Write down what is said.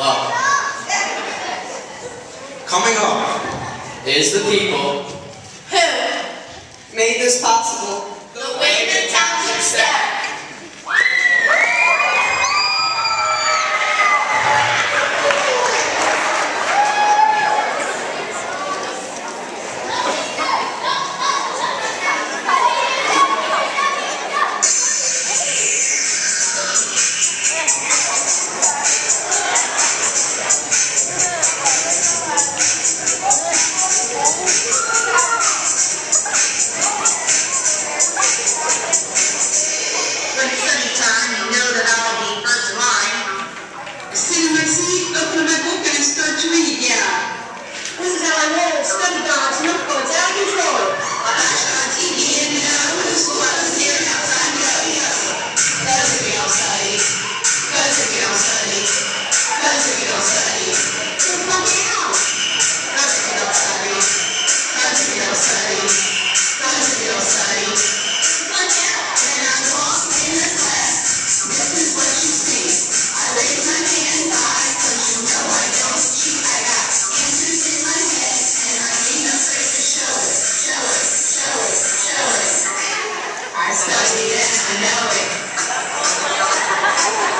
love. Coming up is the people who made this possible. The Wayman Township Step. I smell you, know it.